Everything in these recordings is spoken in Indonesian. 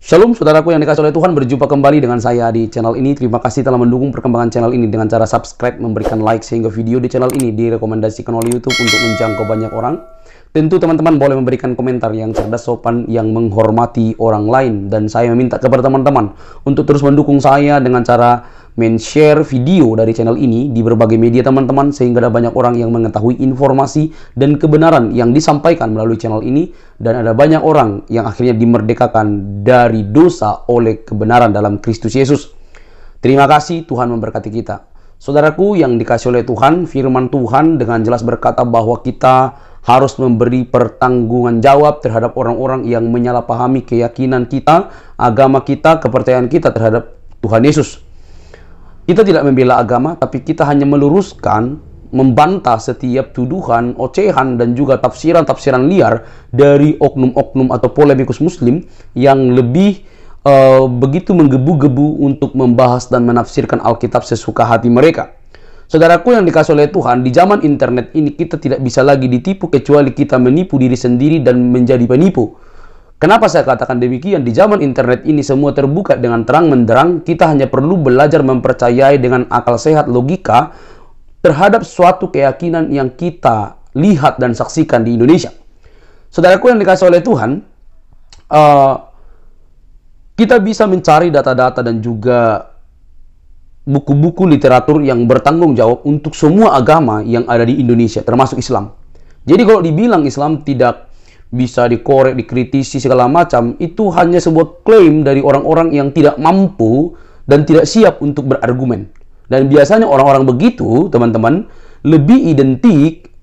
Shalom saudaraku yang dikasih oleh Tuhan berjumpa kembali dengan saya di channel ini. Terima kasih telah mendukung perkembangan channel ini dengan cara subscribe memberikan like sehingga video di channel ini direkomendasikan oleh YouTube untuk menjangkau banyak orang. Tentu teman-teman boleh memberikan komentar yang cerdas sopan yang menghormati orang lain. Dan saya meminta kepada teman-teman untuk terus mendukung saya dengan cara men-share video dari channel ini di berbagai media teman-teman sehingga ada banyak orang yang mengetahui informasi dan kebenaran yang disampaikan melalui channel ini dan ada banyak orang yang akhirnya dimerdekakan dari dosa oleh kebenaran dalam Kristus Yesus. Terima kasih Tuhan memberkati kita. Saudaraku yang dikasih oleh Tuhan, firman Tuhan dengan jelas berkata bahwa kita harus memberi pertanggungan jawab terhadap orang-orang yang menyalahpahami keyakinan kita, agama kita, kepercayaan kita terhadap Tuhan Yesus. Kita tidak membela agama, tapi kita hanya meluruskan, membantah setiap tuduhan, ocehan, dan juga tafsiran-tafsiran liar dari oknum-oknum atau polemikus muslim yang lebih uh, begitu menggebu-gebu untuk membahas dan menafsirkan Alkitab sesuka hati mereka. Saudaraku yang dikasih oleh Tuhan, di zaman internet ini kita tidak bisa lagi ditipu kecuali kita menipu diri sendiri dan menjadi penipu. Kenapa saya katakan demikian? Di zaman internet ini semua terbuka dengan terang menderang, kita hanya perlu belajar mempercayai dengan akal sehat logika terhadap suatu keyakinan yang kita lihat dan saksikan di Indonesia. Saudaraku yang dikasih oleh Tuhan, uh, kita bisa mencari data-data dan juga buku-buku literatur yang bertanggung jawab untuk semua agama yang ada di Indonesia, termasuk Islam. Jadi kalau dibilang Islam tidak bisa dikorek, dikritisi segala macam, itu hanya sebuah klaim dari orang-orang yang tidak mampu dan tidak siap untuk berargumen. Dan biasanya orang-orang begitu, teman-teman, lebih identik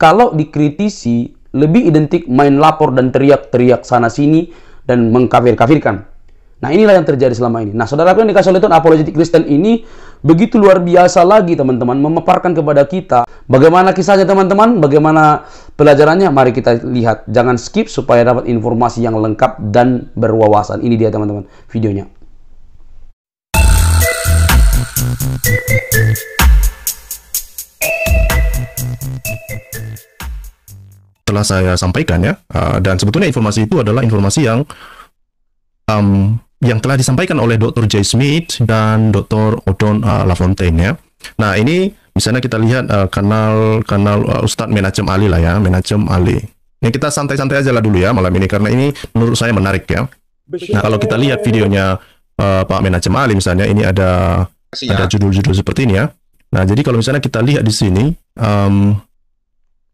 kalau dikritisi, lebih identik main lapor dan teriak-teriak sana sini dan mengkafir-kafirkan. Nah inilah yang terjadi selama ini. Nah saudara yang dikasih oleh Tuhan apologetik Kristen ini begitu luar biasa lagi teman-teman memaparkan kepada kita bagaimana kisahnya teman-teman, bagaimana pelajarannya. Mari kita lihat, jangan skip supaya dapat informasi yang lengkap dan berwawasan. Ini dia teman-teman videonya. Telah saya sampaikan ya, uh, dan sebetulnya informasi itu adalah informasi yang um, yang telah disampaikan oleh Dr. J. Smith dan Dr. Odon uh, Lafontaine ya. Nah, ini misalnya kita lihat uh, kanal kanal uh, Ustadz Menacem Ali lah ya, Menacem Ali. Ini kita santai-santai aja lah dulu ya malam ini karena ini menurut saya menarik ya. Nah, kalau kita lihat videonya uh, Pak Menacem Ali misalnya ini ada ya. ada judul-judul seperti ini ya. Nah, jadi kalau misalnya kita lihat di sini um,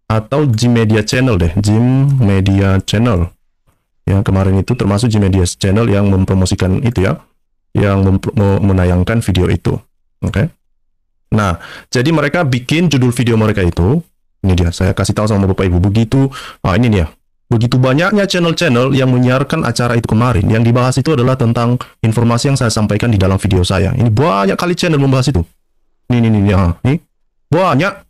atau Jim Media Channel deh, Jim Media Channel yang kemarin itu termasuk Gmedia Channel yang mempromosikan itu ya, yang menayangkan video itu. Oke. Okay? Nah, jadi mereka bikin judul video mereka itu, ini dia, saya kasih tahu sama Bapak Ibu begitu, ah ini dia. Begitu banyaknya channel-channel yang menyiarkan acara itu kemarin, yang dibahas itu adalah tentang informasi yang saya sampaikan di dalam video saya. Ini banyak kali channel membahas itu. Ini, ini, ini, ya. ini. Banyak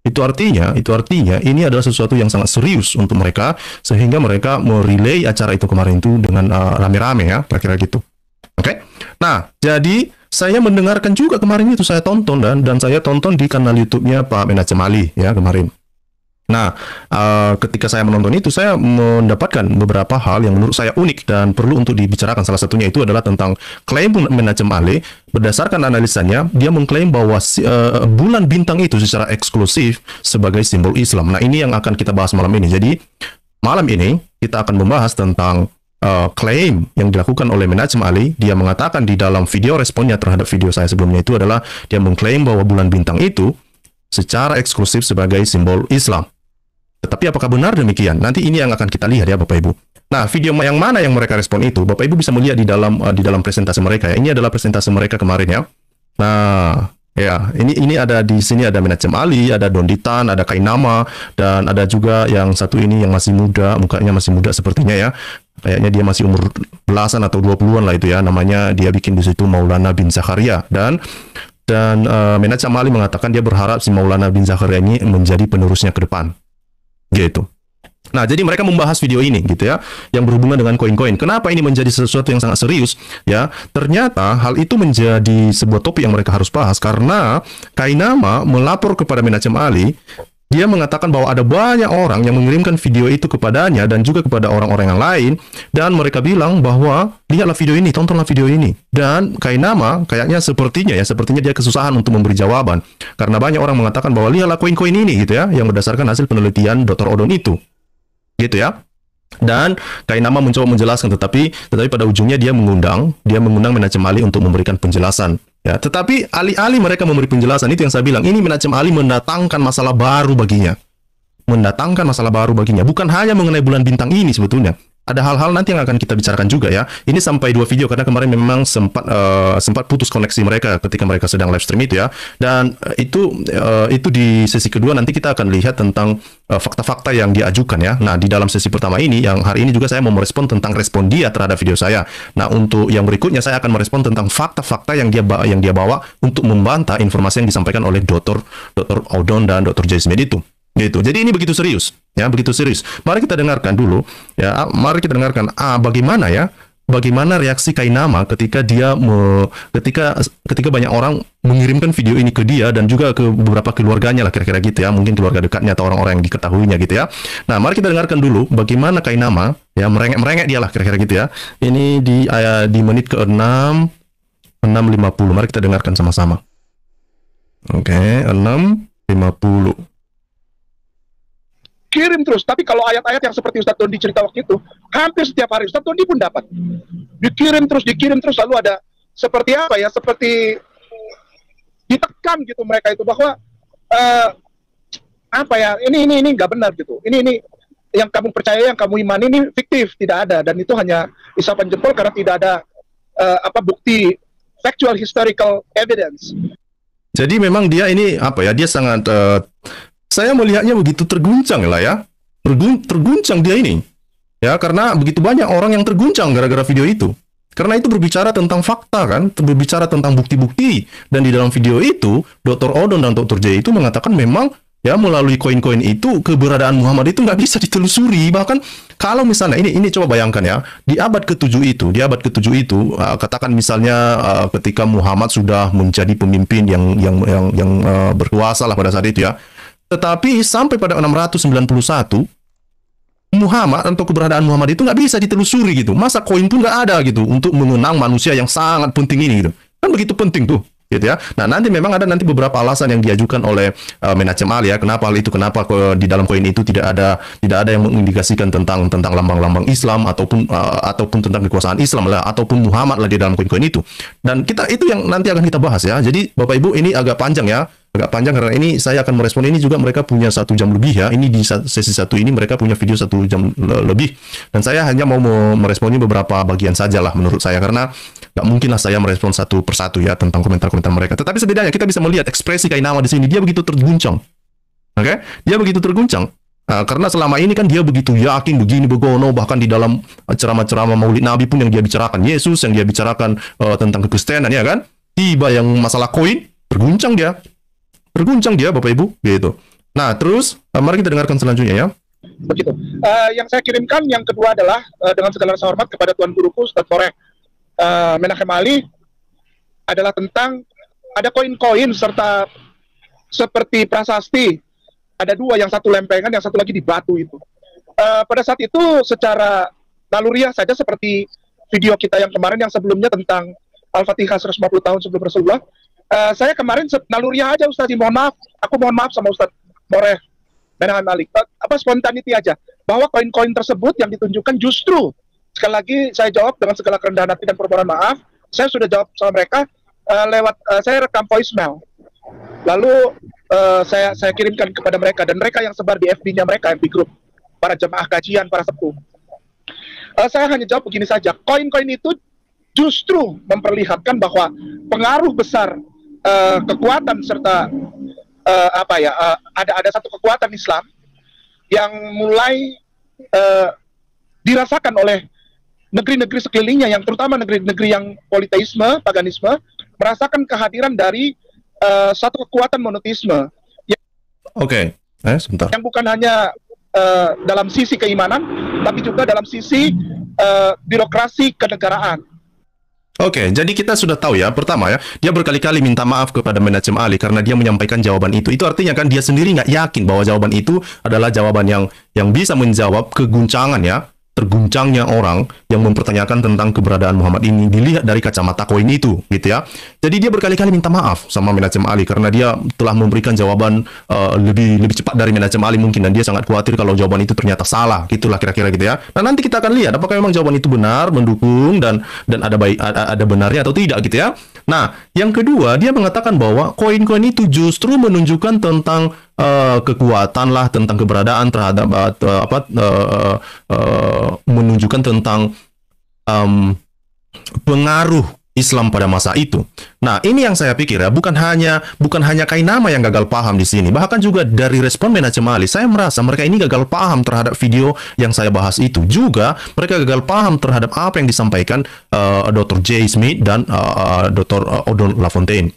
itu artinya, itu artinya ini adalah sesuatu yang sangat serius untuk mereka sehingga mereka merelay acara itu kemarin itu dengan uh, rame-rame ya, kira-kira gitu. Oke. Okay? Nah, jadi saya mendengarkan juga kemarin itu saya tonton dan dan saya tonton di kanal YouTube-nya Pak Menacem Ali ya kemarin. Nah, uh, ketika saya menonton itu, saya mendapatkan beberapa hal yang menurut saya unik dan perlu untuk dibicarakan. Salah satunya itu adalah tentang klaim Menacem Ali. Berdasarkan analisanya, dia mengklaim bahwa uh, bulan bintang itu secara eksklusif sebagai simbol Islam. Nah, ini yang akan kita bahas malam ini. Jadi, malam ini kita akan membahas tentang uh, klaim yang dilakukan oleh Menacem Ali. Dia mengatakan di dalam video responnya terhadap video saya sebelumnya itu adalah dia mengklaim bahwa bulan bintang itu secara eksklusif sebagai simbol Islam. Tetapi apakah benar demikian? Nanti ini yang akan kita lihat ya Bapak Ibu. Nah, video yang mana yang mereka respon itu, Bapak Ibu bisa melihat di dalam uh, di dalam presentasi mereka ya. Ini adalah presentasi mereka kemarin ya. Nah, ya, ini ini ada di sini ada Menacem Ali, ada Donditan, ada Kainama dan ada juga yang satu ini yang masih muda, mukanya masih muda sepertinya ya. Kayaknya dia masih umur belasan atau 20-an lah itu ya. Namanya dia bikin di situ Maulana bin Zakaria dan dan uh, Menacem Ali mengatakan dia berharap si Maulana bin Zakaria ini menjadi penerusnya ke depan gitu. Nah, jadi mereka membahas video ini gitu ya, yang berhubungan dengan koin-koin. Kenapa ini menjadi sesuatu yang sangat serius? Ya, ternyata hal itu menjadi sebuah topik yang mereka harus bahas karena Kainama melapor kepada Menachem Ali dia mengatakan bahwa ada banyak orang yang mengirimkan video itu kepadanya dan juga kepada orang-orang yang lain dan mereka bilang bahwa lihatlah video ini, tontonlah video ini. Dan Kainama kayaknya sepertinya ya, sepertinya dia kesusahan untuk memberi jawaban karena banyak orang mengatakan bahwa lihatlah koin-koin ini gitu ya yang berdasarkan hasil penelitian Dr. Odon itu. Gitu ya. Dan Kainama mencoba menjelaskan tetapi tetapi pada ujungnya dia mengundang, dia mengundang manajemen Ali untuk memberikan penjelasan Ya, tetapi alih-alih mereka memberi penjelasan itu yang saya bilang, ini Menacem Ali mendatangkan masalah baru baginya. Mendatangkan masalah baru baginya, bukan hanya mengenai bulan bintang ini sebetulnya, ada hal-hal nanti yang akan kita bicarakan juga ya. Ini sampai dua video karena kemarin memang sempat uh, sempat putus koneksi mereka ketika mereka sedang live stream itu ya. Dan uh, itu uh, itu di sesi kedua nanti kita akan lihat tentang fakta-fakta uh, yang diajukan ya. Nah, di dalam sesi pertama ini yang hari ini juga saya mau merespon tentang respon dia terhadap video saya. Nah, untuk yang berikutnya saya akan merespon tentang fakta-fakta yang dia yang dia bawa untuk membantah informasi yang disampaikan oleh Dr. Dr. Odon dan Dr. Jasmine itu. Gitu. Jadi ini begitu serius, ya, begitu serius. Mari kita dengarkan dulu, ya, mari kita dengarkan ah bagaimana ya, bagaimana reaksi Kainama ketika dia me, ketika ketika banyak orang mengirimkan video ini ke dia dan juga ke beberapa keluarganya lah kira-kira gitu ya, mungkin keluarga dekatnya atau orang-orang yang diketahuinya gitu ya. Nah, mari kita dengarkan dulu bagaimana Kainama ya merengek-merengek dia lah kira-kira gitu ya. Ini di uh, di menit ke-6 6.50. Mari kita dengarkan sama-sama. Oke, okay, 6.50 kirim terus. Tapi kalau ayat-ayat yang seperti Ustadz Dondi cerita waktu itu, hampir setiap hari Ustadz Dondi pun dapat. Dikirim terus, dikirim terus, lalu ada seperti apa ya, seperti ditekan gitu mereka itu bahwa uh, apa ya, ini ini ini nggak benar gitu. Ini ini yang kamu percaya, yang kamu imani ini fiktif, tidak ada dan itu hanya isapan jempol karena tidak ada uh, apa bukti factual historical evidence. Jadi memang dia ini apa ya, dia sangat uh, saya melihatnya begitu terguncang lah ya. Tergun terguncang dia ini. Ya, karena begitu banyak orang yang terguncang gara-gara video itu. Karena itu berbicara tentang fakta kan, berbicara tentang bukti-bukti. Dan di dalam video itu, Dr. Odon dan Dr. J itu mengatakan memang ya melalui koin-koin itu keberadaan Muhammad itu nggak bisa ditelusuri. Bahkan kalau misalnya ini ini coba bayangkan ya, di abad ke-7 itu, di abad ke-7 itu uh, katakan misalnya uh, ketika Muhammad sudah menjadi pemimpin yang yang yang yang uh, berkuasa lah pada saat itu ya tetapi sampai pada 691, Muhammad atau keberadaan Muhammad itu nggak bisa ditelusuri gitu. Masa koin pun nggak ada gitu untuk mengenang manusia yang sangat penting ini gitu. Kan begitu penting tuh gitu ya. Nah, nanti memang ada nanti beberapa alasan yang diajukan oleh uh, Menachem Ali ya. Kenapa hal itu? Kenapa di dalam koin itu tidak ada tidak ada yang mengindikasikan tentang tentang lambang-lambang Islam ataupun uh, ataupun tentang kekuasaan Islam lah ataupun Muhammad lah di dalam koin-koin itu. Dan kita itu yang nanti akan kita bahas ya. Jadi Bapak Ibu ini agak panjang ya agak panjang karena ini saya akan merespon. Ini juga mereka punya satu jam lebih ya. Ini di sesi satu ini mereka punya video satu jam le lebih. Dan saya hanya mau meresponnya beberapa bagian saja lah menurut saya. Karena nggak mungkin lah saya merespon satu persatu ya tentang komentar-komentar mereka. Tetapi setidaknya kita bisa melihat ekspresi Kainama di sini. Dia begitu terguncang. Oke? Okay? dia begitu terguncang. Nah, karena selama ini kan dia begitu yakin begini begono bahkan di dalam ceramah-ceramah Maulid Nabi pun yang dia bicarakan. Yesus yang dia bicarakan uh, tentang kekristenan ya kan? Tiba yang masalah koin terguncang dia berguncang dia Bapak Ibu gitu. Nah, terus uh, mari kita dengarkan selanjutnya ya. Begitu. Uh, yang saya kirimkan yang kedua adalah uh, dengan segala rasa hormat kepada Tuan Guruku Ustaz Toreh uh, Menachem Ali adalah tentang ada koin-koin serta seperti prasasti. Ada dua, yang satu lempengan, yang satu lagi di batu itu. Uh, pada saat itu secara naluriah saja seperti video kita yang kemarin yang sebelumnya tentang Al-Fatihah 150 tahun sebelum Rasulullah uh, saya kemarin naluriah aja Ustaz, mohon maaf, aku mohon maaf sama Ustaz Boreh Benahan Malik, apa spontaniti aja, bahwa koin-koin tersebut yang ditunjukkan justru, sekali lagi saya jawab dengan segala kerendahan hati dan permohonan maaf, saya sudah jawab sama mereka uh, lewat, uh, saya rekam voicemail, lalu uh, saya saya kirimkan kepada mereka, dan mereka yang sebar di FB-nya mereka, FB Group, para jemaah kajian, para sepuh. Uh, saya hanya jawab begini saja, koin-koin itu justru memperlihatkan bahwa pengaruh besar uh, kekuatan serta uh, apa ya uh, ada ada satu kekuatan Islam yang mulai uh, dirasakan oleh negeri-negeri sekelilingnya yang terutama negeri-negeri yang politeisme, paganisme merasakan kehadiran dari uh, satu kekuatan monotisme. Oke, okay. eh, sebentar. Yang bukan hanya uh, dalam sisi keimanan, tapi juga dalam sisi uh, birokrasi kenegaraan. Oke, jadi kita sudah tahu ya. Pertama ya, dia berkali-kali minta maaf kepada manajemen Ali karena dia menyampaikan jawaban itu. Itu artinya kan dia sendiri nggak yakin bahwa jawaban itu adalah jawaban yang yang bisa menjawab keguncangan ya terguncangnya orang yang mempertanyakan tentang keberadaan Muhammad ini dilihat dari kacamata koin itu gitu ya. Jadi dia berkali-kali minta maaf sama manajemen Ali karena dia telah memberikan jawaban uh, lebih lebih cepat dari manajemen Ali mungkin dan dia sangat khawatir kalau jawaban itu ternyata salah. Gitulah kira-kira gitu ya. Nah, nanti kita akan lihat apakah memang jawaban itu benar, mendukung dan dan ada baik ada, ada benarnya atau tidak gitu ya. Nah, yang kedua dia mengatakan bahwa koin-koin itu justru menunjukkan tentang uh, kekuatan lah tentang keberadaan terhadap uh, apa uh, uh, menunjukkan tentang um, pengaruh Islam pada masa itu. Nah, ini yang saya pikir ya, bukan hanya bukan hanya Kainama yang gagal paham di sini, bahkan juga dari respon manajemen Ali, saya merasa mereka ini gagal paham terhadap video yang saya bahas itu. Juga mereka gagal paham terhadap apa yang disampaikan uh, Dr. J. Smith dan uh, Dr. Odon LaFontaine.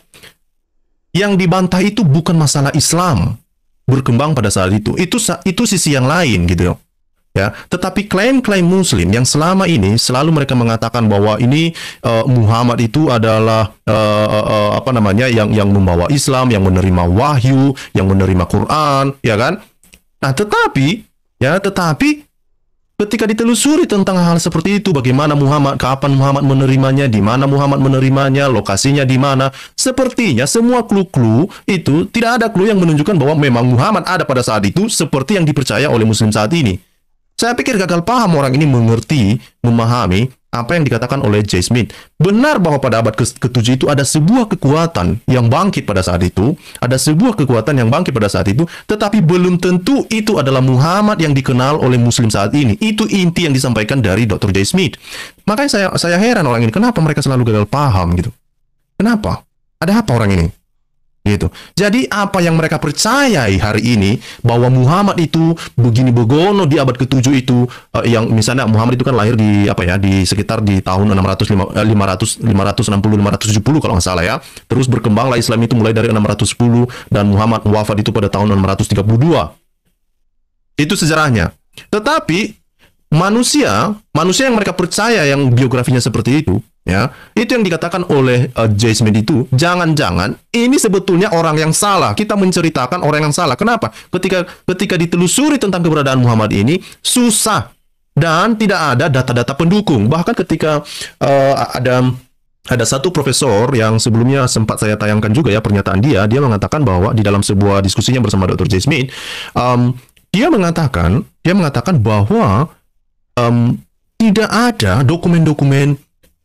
Yang dibantah itu bukan masalah Islam, berkembang pada saat itu. Itu itu sisi yang lain gitu ya. Tetapi klaim-klaim Muslim yang selama ini selalu mereka mengatakan bahwa ini uh, Muhammad itu adalah uh, uh, apa namanya yang yang membawa Islam, yang menerima wahyu, yang menerima Quran, ya kan? Nah, tetapi ya, tetapi Ketika ditelusuri tentang hal seperti itu, bagaimana Muhammad, kapan Muhammad menerimanya, di mana Muhammad menerimanya, lokasinya di mana, sepertinya semua clue-clue itu tidak ada clue yang menunjukkan bahwa memang Muhammad ada pada saat itu seperti yang dipercaya oleh Muslim saat ini. Saya pikir gagal paham orang ini mengerti, memahami apa yang dikatakan oleh J. Smith. Benar bahwa pada abad ke-7 itu ada sebuah kekuatan yang bangkit pada saat itu, ada sebuah kekuatan yang bangkit pada saat itu, tetapi belum tentu itu adalah Muhammad yang dikenal oleh muslim saat ini. Itu inti yang disampaikan dari Dr. J. Smith. Makanya saya saya heran orang ini, kenapa mereka selalu gagal paham gitu? Kenapa? Ada apa orang ini? Gitu. Jadi apa yang mereka percayai hari ini bahwa Muhammad itu begini begono di abad ke-7 itu uh, yang misalnya Muhammad itu kan lahir di apa ya di sekitar di tahun 600 500 560 570 kalau nggak salah ya. Terus berkembanglah Islam itu mulai dari 610 dan Muhammad wafat itu pada tahun 632. Itu sejarahnya. Tetapi manusia, manusia yang mereka percaya yang biografinya seperti itu, ya, itu yang dikatakan oleh uh, Jasmine itu, jangan-jangan ini sebetulnya orang yang salah. Kita menceritakan orang yang salah. Kenapa? Ketika ketika ditelusuri tentang keberadaan Muhammad ini susah dan tidak ada data-data pendukung. Bahkan ketika uh, ada ada satu profesor yang sebelumnya sempat saya tayangkan juga ya pernyataan dia, dia mengatakan bahwa di dalam sebuah diskusinya bersama Dr. Jasmine, um, dia mengatakan dia mengatakan bahwa um, tidak ada dokumen-dokumen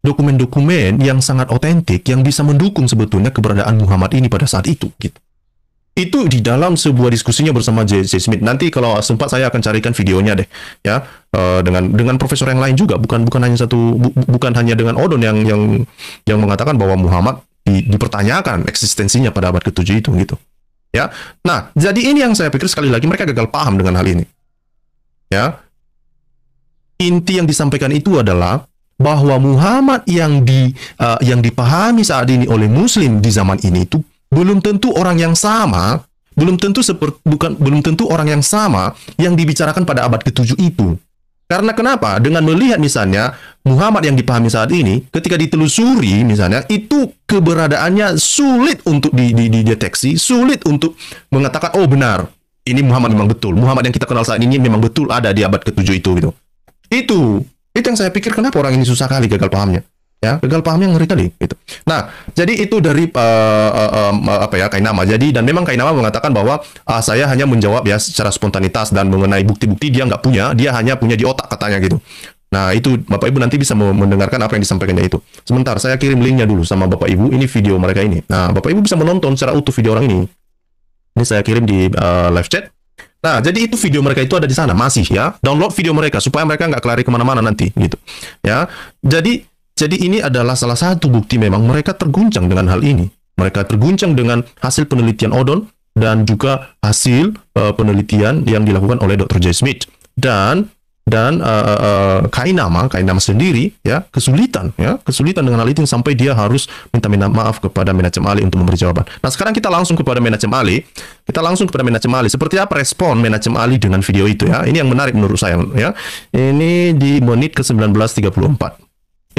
dokumen-dokumen yang sangat otentik yang bisa mendukung sebetulnya keberadaan Muhammad ini pada saat itu gitu. Itu di dalam sebuah diskusinya bersama J. J. Smith. Nanti kalau sempat saya akan carikan videonya deh, ya uh, dengan dengan profesor yang lain juga, bukan bukan hanya satu, bu, bukan hanya dengan Odon yang yang yang mengatakan bahwa Muhammad di, dipertanyakan eksistensinya pada abad ke-7 itu gitu. Ya. Nah, jadi ini yang saya pikir sekali lagi mereka gagal paham dengan hal ini. Ya, inti yang disampaikan itu adalah bahwa Muhammad yang di uh, yang dipahami saat ini oleh muslim di zaman ini itu belum tentu orang yang sama, belum tentu seperti bukan belum tentu orang yang sama yang dibicarakan pada abad ke-7 itu. Karena kenapa? Dengan melihat misalnya Muhammad yang dipahami saat ini, ketika ditelusuri misalnya, itu keberadaannya sulit untuk dideteksi, sulit untuk mengatakan, oh benar, ini Muhammad memang betul. Muhammad yang kita kenal saat ini memang betul ada di abad ke-7 itu. gitu. Itu itu yang saya pikir kenapa orang ini susah kali gagal pahamnya. Ya, gagal pahamnya ngeri kali gitu. Nah, jadi itu dari uh, uh, uh, apa ya Kainama. Jadi dan memang Kainama mengatakan bahwa uh, saya hanya menjawab ya secara spontanitas dan mengenai bukti-bukti dia nggak punya, dia hanya punya di otak katanya gitu. Nah, itu Bapak Ibu nanti bisa mendengarkan apa yang disampaikannya itu. Sebentar, saya kirim linknya dulu sama Bapak Ibu. Ini video mereka ini. Nah, Bapak Ibu bisa menonton secara utuh video orang ini. Ini saya kirim di uh, live chat. Nah, jadi itu video mereka itu ada di sana masih ya. Download video mereka supaya mereka nggak kelari ke mana-mana nanti gitu. Ya, jadi jadi ini adalah salah satu bukti memang mereka terguncang dengan hal ini. Mereka terguncang dengan hasil penelitian Odon dan juga hasil uh, penelitian yang dilakukan oleh Dr. J. Smith. Dan dan uh, uh, Kainama, Kainama sendiri ya kesulitan ya kesulitan dengan hal itu sampai dia harus minta minta maaf kepada manajemen Ali untuk memberi jawaban. Nah sekarang kita langsung kepada manajemen Ali, kita langsung kepada manajemen Ali. Seperti apa respon manajemen Ali dengan video itu ya? Ini yang menarik menurut saya ya. Ini di menit ke 1934.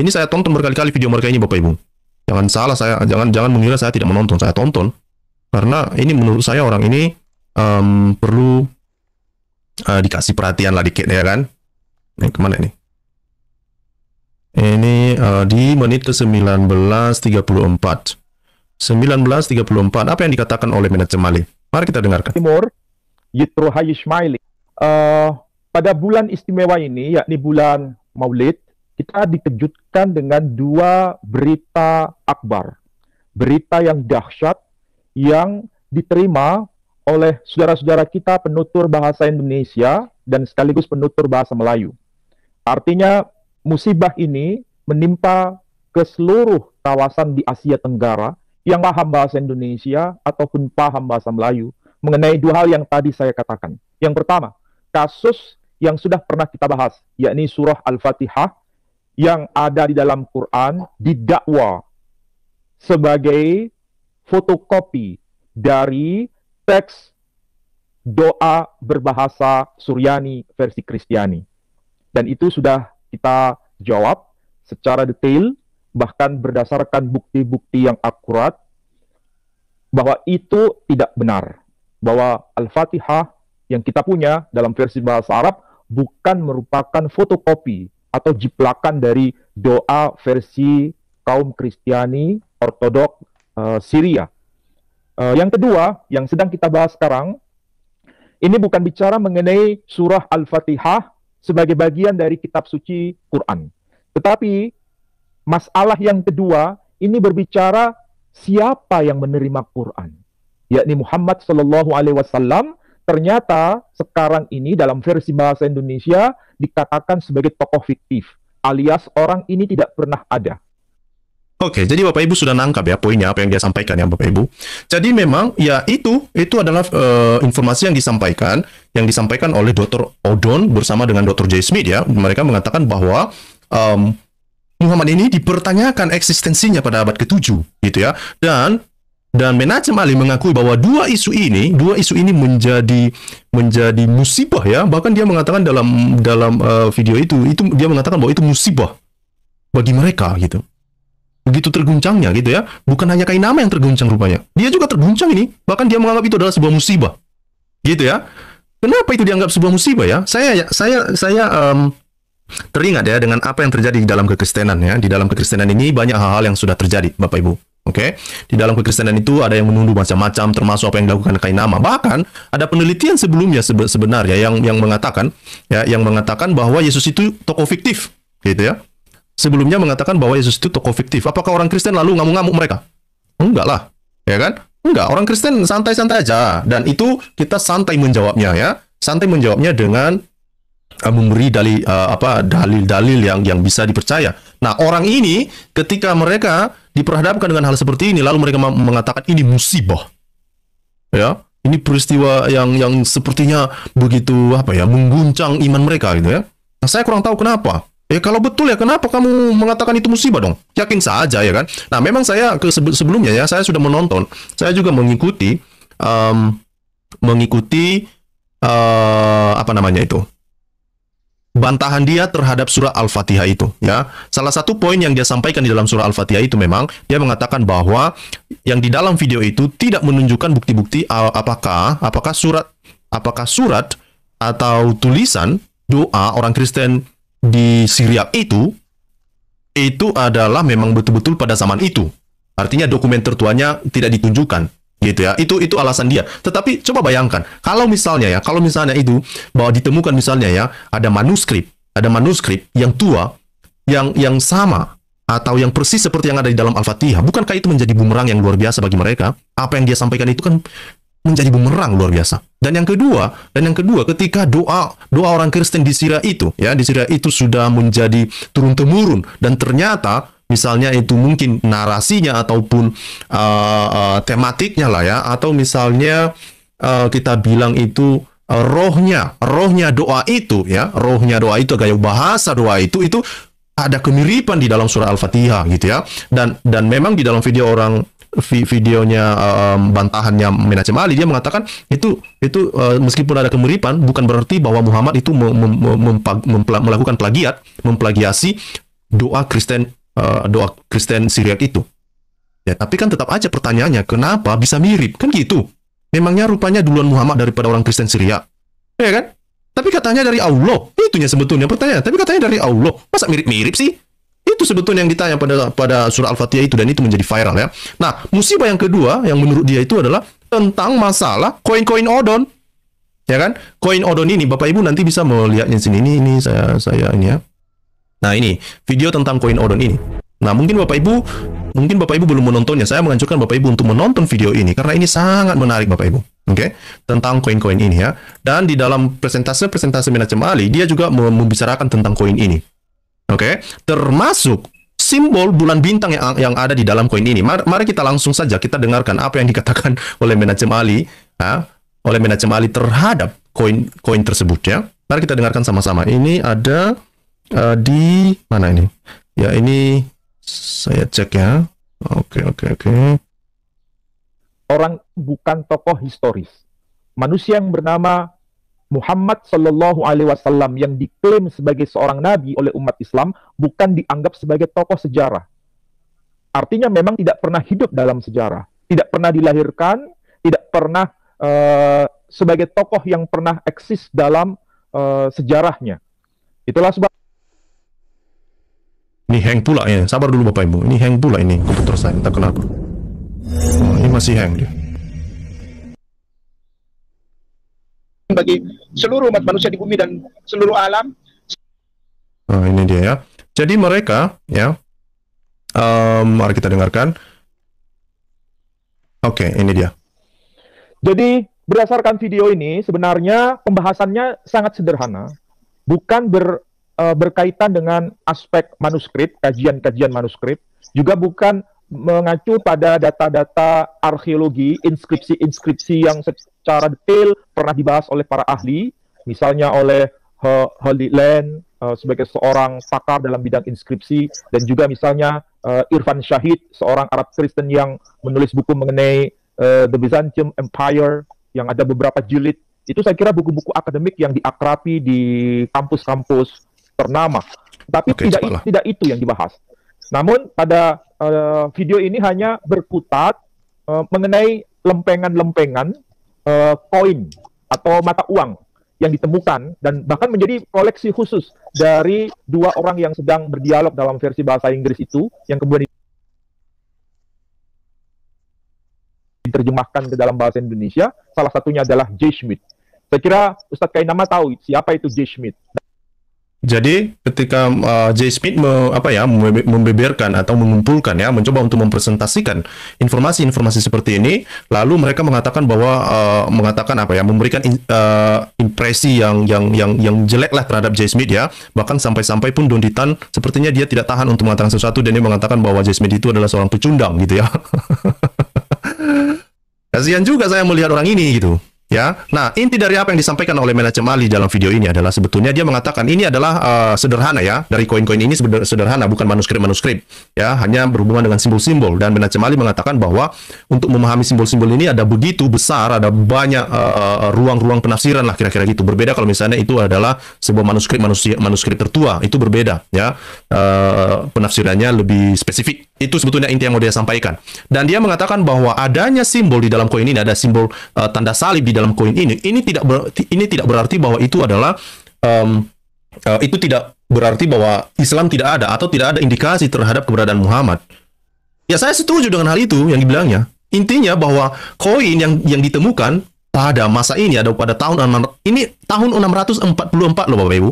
Ini saya tonton berkali-kali video mereka ini Bapak Ibu. Jangan salah saya jangan jangan mengira saya tidak menonton, saya tonton. Karena ini menurut saya orang ini em, perlu eh, dikasih perhatian lah dikit ya kan. Ini ke mana ini? Ini eh, di menit ke 1934. 1934. Apa yang dikatakan oleh manajer Mali? Mari kita dengarkan. Timur, Yitro Hayishmaili. Uh, pada bulan istimewa ini, yakni bulan Maulid, kita dikejutkan dengan dua berita akbar. Berita yang dahsyat yang diterima oleh saudara-saudara kita penutur bahasa Indonesia dan sekaligus penutur bahasa Melayu. Artinya musibah ini menimpa ke seluruh kawasan di Asia Tenggara yang paham bahasa Indonesia ataupun paham bahasa Melayu mengenai dua hal yang tadi saya katakan. Yang pertama, kasus yang sudah pernah kita bahas, yakni surah Al-Fatihah yang ada di dalam Quran didakwa sebagai fotokopi dari teks doa berbahasa Suryani versi Kristiani. Dan itu sudah kita jawab secara detail bahkan berdasarkan bukti-bukti yang akurat bahwa itu tidak benar. Bahwa Al-Fatihah yang kita punya dalam versi bahasa Arab bukan merupakan fotokopi atau jiplakan dari doa versi kaum Kristiani Ortodok uh, Syria. Uh, yang kedua, yang sedang kita bahas sekarang, ini bukan bicara mengenai surah Al-Fatihah sebagai bagian dari kitab suci Quran. Tetapi masalah yang kedua ini berbicara siapa yang menerima Quran, yakni Muhammad Shallallahu Alaihi Wasallam. Ternyata sekarang ini dalam versi bahasa Indonesia dikatakan sebagai tokoh fiktif, alias orang ini tidak pernah ada. Oke, jadi Bapak Ibu sudah nangkap ya poinnya apa yang dia sampaikan ya Bapak Ibu. Jadi memang ya itu itu adalah uh, informasi yang disampaikan yang disampaikan oleh Dr. Odon bersama dengan Dr. J. Smith ya. Mereka mengatakan bahwa um, Muhammad ini dipertanyakan eksistensinya pada abad ke-7 gitu ya. Dan dan Menachem Ali mengakui bahwa dua isu ini, dua isu ini menjadi menjadi musibah ya. Bahkan dia mengatakan dalam dalam uh, video itu, itu dia mengatakan bahwa itu musibah bagi mereka gitu. Begitu terguncangnya gitu ya. Bukan hanya Kainama yang terguncang rupanya. Dia juga terguncang ini. Bahkan dia menganggap itu adalah sebuah musibah. Gitu ya. Kenapa itu dianggap sebuah musibah ya? Saya saya saya um, teringat ya dengan apa yang terjadi di dalam kekristenan ya. Di dalam kekristenan ini banyak hal-hal yang sudah terjadi, Bapak Ibu. Oke, okay? di dalam kekristenan itu ada yang menuduh macam-macam, termasuk apa yang dilakukan Kainama. Bahkan ada penelitian sebelumnya sebenarnya yang yang mengatakan ya, yang mengatakan bahwa Yesus itu tokoh fiktif, gitu ya. Sebelumnya mengatakan bahwa Yesus itu tokoh fiktif. Apakah orang Kristen lalu ngamuk-ngamuk mereka? Enggak lah, ya kan? Enggak, orang Kristen santai-santai aja. Dan itu kita santai menjawabnya ya. Santai menjawabnya dengan uh, memberi dalil uh, apa dalil-dalil yang yang bisa dipercaya. Nah, orang ini ketika mereka diperhadapkan dengan hal seperti ini lalu mereka mengatakan ini musibah. Ya, ini peristiwa yang yang sepertinya begitu apa ya, mengguncang iman mereka gitu ya. Nah, saya kurang tahu kenapa. Ya kalau betul ya kenapa kamu mengatakan itu musibah dong? Yakin saja ya kan. Nah, memang saya ke sebelumnya ya saya sudah menonton, saya juga mengikuti um, mengikuti uh, apa namanya itu? bantahan dia terhadap surah Al-Fatihah itu ya. Salah satu poin yang dia sampaikan di dalam surah Al-Fatihah itu memang dia mengatakan bahwa yang di dalam video itu tidak menunjukkan bukti-bukti apakah apakah surat apakah surat atau tulisan doa orang Kristen di Syria itu itu adalah memang betul-betul pada zaman itu. Artinya dokumen tertuanya tidak ditunjukkan gitu ya. Itu itu alasan dia. Tetapi coba bayangkan, kalau misalnya ya, kalau misalnya itu bahwa ditemukan misalnya ya, ada manuskrip, ada manuskrip yang tua yang yang sama atau yang persis seperti yang ada di dalam Al-Fatihah, bukankah itu menjadi bumerang yang luar biasa bagi mereka? Apa yang dia sampaikan itu kan menjadi bumerang luar biasa. Dan yang kedua, dan yang kedua ketika doa doa orang Kristen di Syria itu ya, di Syria itu sudah menjadi turun temurun dan ternyata misalnya itu mungkin narasinya ataupun uh, uh, tematiknya lah ya atau misalnya uh, kita bilang itu uh, rohnya rohnya doa itu ya rohnya doa itu gaya bahasa doa itu itu ada kemiripan di dalam surah al-fatihah gitu ya dan dan memang di dalam video orang videonya um, bantahannya Menachem Ali dia mengatakan itu itu uh, meskipun ada kemiripan bukan berarti bahwa Muhammad itu mem mem mem melakukan plagiat memplagiasi doa Kristen uh, doa Kristen Syriak itu. Ya, tapi kan tetap aja pertanyaannya, kenapa bisa mirip? Kan gitu. Memangnya rupanya duluan Muhammad daripada orang Kristen Syria. Ya kan? Tapi katanya dari Allah. Itunya sebetulnya pertanyaan. Tapi katanya dari Allah. Masa mirip-mirip sih? Itu sebetulnya yang ditanya pada pada surah Al-Fatihah itu dan itu menjadi viral ya. Nah, musibah yang kedua yang menurut dia itu adalah tentang masalah koin-koin odon. Ya kan? Koin odon ini Bapak Ibu nanti bisa melihatnya sini. Ini ini saya saya ini ya. Nah, ini video tentang koin odon ini. Nah, mungkin Bapak Ibu mungkin Bapak Ibu belum menontonnya. Saya menganjurkan Bapak Ibu untuk menonton video ini karena ini sangat menarik Bapak Ibu. Oke, okay? tentang koin-koin ini ya. Dan di dalam presentase-presentase Menachem Ali, dia juga membicarakan tentang koin ini. Oke, okay? termasuk simbol bulan bintang yang yang ada di dalam koin ini. Mari, mari kita langsung saja kita dengarkan apa yang dikatakan oleh Menachem Ali, ya, oleh Menachem Ali terhadap koin-koin tersebut ya. Mari kita dengarkan sama-sama. Ini ada uh, di mana ini? Ya, ini saya cek ya. Oke, oke, oke. Orang bukan tokoh historis. Manusia yang bernama Muhammad Shallallahu Alaihi Wasallam yang diklaim sebagai seorang nabi oleh umat Islam bukan dianggap sebagai tokoh sejarah. Artinya memang tidak pernah hidup dalam sejarah, tidak pernah dilahirkan, tidak pernah uh, sebagai tokoh yang pernah eksis dalam uh, sejarahnya. Itulah sebab ini hang pula ya. Sabar dulu Bapak Ibu. Ini hang pula ini komputer saya. Entah kenapa. Oh, ini masih hang dia. Bagi seluruh umat manusia di bumi dan seluruh alam. Nah, ini dia ya. Jadi mereka ya. Um, mari kita dengarkan. Oke, okay, ini dia. Jadi berdasarkan video ini sebenarnya pembahasannya sangat sederhana. Bukan ber uh, berkaitan dengan aspek manuskrip, kajian-kajian manuskrip, juga bukan mengacu pada data-data arkeologi, inskripsi-inskripsi yang secara detail pernah dibahas oleh para ahli, misalnya oleh Holy Land uh, sebagai seorang pakar dalam bidang inskripsi, dan juga misalnya uh, Irfan Syahid, seorang Arab Kristen yang menulis buku mengenai uh, The Byzantium Empire, yang ada beberapa jilid. Itu saya kira buku-buku akademik yang diakrapi di kampus-kampus ternama. Tapi okay, tidak tidak itu yang dibahas. Namun pada uh, video ini hanya berkutat uh, mengenai lempengan-lempengan uh, koin atau mata uang yang ditemukan dan bahkan menjadi koleksi khusus dari dua orang yang sedang berdialog dalam versi bahasa Inggris itu yang kemudian diterjemahkan ke dalam bahasa Indonesia. Salah satunya adalah J. Schmidt. Saya kira Ustadz Kainama tahu siapa itu J. Schmidt. Jadi ketika uh, Jay Smith me, apa ya membeberkan atau mengumpulkan ya mencoba untuk mempresentasikan informasi-informasi seperti ini lalu mereka mengatakan bahwa uh, mengatakan apa ya memberikan in, uh, impresi yang yang yang yang jelek lah terhadap Jay Smith ya bahkan sampai-sampai pun Don Ditan sepertinya dia tidak tahan untuk mengatakan sesuatu dan dia mengatakan bahwa Jay Smith itu adalah seorang pecundang gitu ya. Kasihan juga saya melihat orang ini gitu. Ya, nah inti dari apa yang disampaikan oleh manajer Ali dalam video ini adalah sebetulnya dia mengatakan ini adalah uh, sederhana ya. Dari koin-koin ini sederhana bukan manuskrip-manuskrip. Ya hanya berhubungan dengan simbol-simbol. Dan manajer Ali mengatakan bahwa untuk memahami simbol-simbol ini ada begitu besar ada banyak ruang-ruang uh, penafsiran lah kira-kira gitu. Berbeda kalau misalnya itu adalah sebuah manuskrip manusia manuskrip tertua. Itu berbeda ya. Uh, penafsirannya lebih spesifik itu sebetulnya inti yang mau dia sampaikan dan dia mengatakan bahwa adanya simbol di dalam koin ini ada simbol uh, tanda salib di dalam koin ini ini tidak ber, ini tidak berarti bahwa itu adalah um, uh, itu tidak berarti bahwa Islam tidak ada atau tidak ada indikasi terhadap keberadaan Muhammad. Ya saya setuju dengan hal itu yang dibilangnya. Intinya bahwa koin yang yang ditemukan pada masa ini ada pada tahun ini tahun 644 loh Bapak Ibu.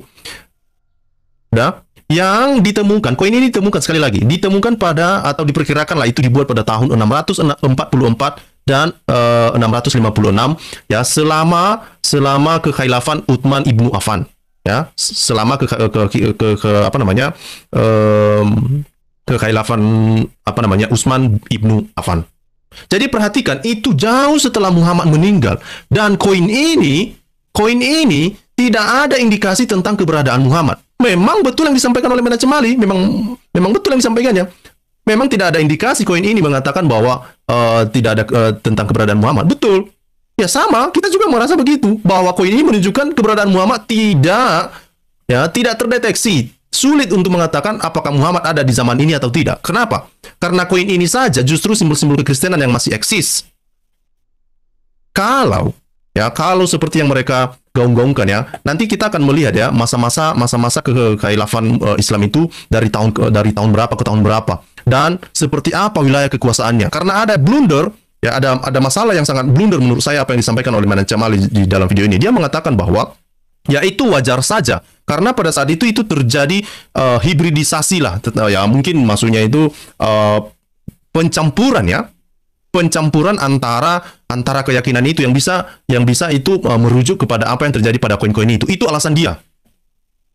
Dah, yang ditemukan koin ini ditemukan sekali lagi ditemukan pada atau diperkirakan lah itu dibuat pada tahun 644 dan uh, 656 ya selama selama kekhilafan Utsman ibnu Affan ya selama ke ke, ke, ke, ke apa namanya um, kekhilafan apa namanya Utsman ibnu Affan. Jadi perhatikan itu jauh setelah Muhammad meninggal dan koin ini koin ini tidak ada indikasi tentang keberadaan Muhammad. Memang betul yang disampaikan oleh manajer Mali, memang memang betul yang disampaikannya memang tidak ada indikasi koin ini mengatakan bahwa uh, tidak ada uh, tentang keberadaan Muhammad. Betul. Ya sama, kita juga merasa begitu bahwa koin ini menunjukkan keberadaan Muhammad tidak ya tidak terdeteksi sulit untuk mengatakan apakah Muhammad ada di zaman ini atau tidak. Kenapa? Karena koin ini saja justru simbol-simbol kekristenan yang masih eksis. Kalau ya kalau seperti yang mereka gaung-gaungkan ya, nanti kita akan melihat ya masa-masa masa-masa kekhilafan uh, Islam itu dari tahun ke, dari tahun berapa ke tahun berapa. Dan seperti apa wilayah kekuasaannya. Karena ada blunder ya ada ada masalah yang sangat blunder menurut saya apa yang disampaikan oleh Manan Camali di dalam video ini. Dia mengatakan bahwa ya itu wajar saja. Karena pada saat itu itu terjadi uh, hibridisasi lah. Ya mungkin maksudnya itu uh, pencampuran ya. Pencampuran antara antara keyakinan itu yang bisa yang bisa itu uh, merujuk kepada apa yang terjadi pada koin-koin itu itu alasan dia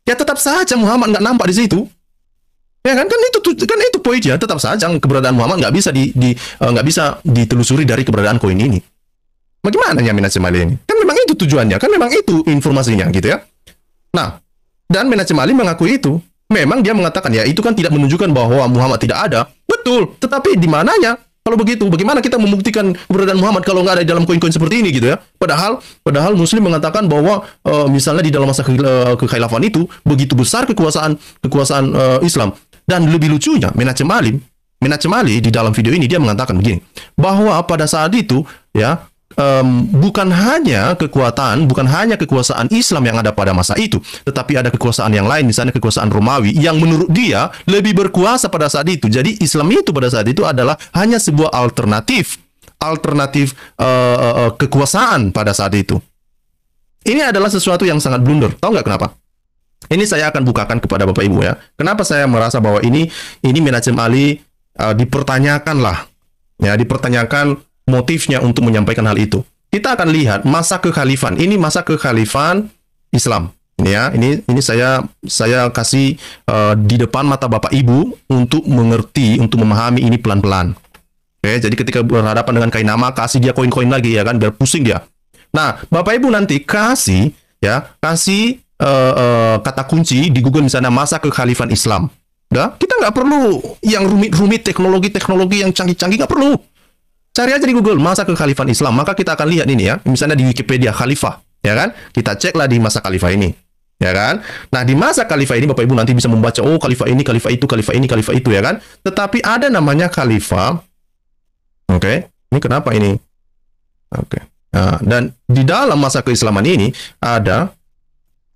ya tetap saja Muhammad nggak nampak di situ ya kan kan itu kan itu poinnya tetap saja keberadaan Muhammad nggak bisa di nggak uh, bisa ditelusuri dari keberadaan koin ini Bagaimana Yamin Acemali ini? Kan memang itu tujuannya, kan memang itu informasinya gitu ya. Nah, dan Menachem Ali mengakui itu. Memang dia mengatakan ya itu kan tidak menunjukkan bahwa Muhammad tidak ada. Betul, tetapi di mananya? Kalau begitu, bagaimana kita membuktikan keberadaan Muhammad kalau nggak ada dalam koin-koin seperti ini gitu ya? Padahal, padahal Muslim mengatakan bahwa uh, misalnya di dalam masa ke, uh, kekhilafan itu begitu besar kekuasaan kekuasaan uh, Islam dan lebih lucunya Menachem Ali, Menachem Ali di dalam video ini dia mengatakan begini bahwa pada saat itu ya um, bukan hanya kekuatan, bukan hanya kekuasaan Islam yang ada pada masa itu, tetapi ada kekuasaan yang lain, misalnya kekuasaan Romawi yang menurut dia lebih berkuasa pada saat itu. Jadi Islam itu pada saat itu adalah hanya sebuah alternatif, alternatif uh, uh, kekuasaan pada saat itu. Ini adalah sesuatu yang sangat blunder. Tahu nggak kenapa? Ini saya akan bukakan kepada Bapak Ibu ya. Kenapa saya merasa bahwa ini ini Menachem Ali uh, dipertanyakan lah, ya dipertanyakan motifnya untuk menyampaikan hal itu. Kita akan lihat masa kekhalifan. Ini masa kekhalifan Islam. Ya, ini ini saya saya kasih uh, di depan mata Bapak Ibu untuk mengerti, untuk memahami ini pelan-pelan. Oke, jadi ketika berhadapan dengan kain nama, kasih dia koin-koin lagi ya kan, biar pusing dia. Nah, Bapak Ibu nanti kasih ya, kasih uh, uh, kata kunci di Google misalnya masa kekhalifan Islam. Ya, kita nggak perlu yang rumit-rumit teknologi-teknologi yang canggih-canggih nggak perlu. Cari aja di Google masa kekhalifan Islam, maka kita akan lihat ini ya. Misalnya di Wikipedia khalifah, ya kan? Kita ceklah di masa khalifah ini. Ya kan? Nah, di masa khalifah ini Bapak Ibu nanti bisa membaca oh khalifah ini, khalifah itu, khalifah ini, khalifah itu ya kan? Tetapi ada namanya khalifah. Oke. Okay. Ini kenapa ini? Oke. Okay. Nah, dan di dalam masa keislaman ini ada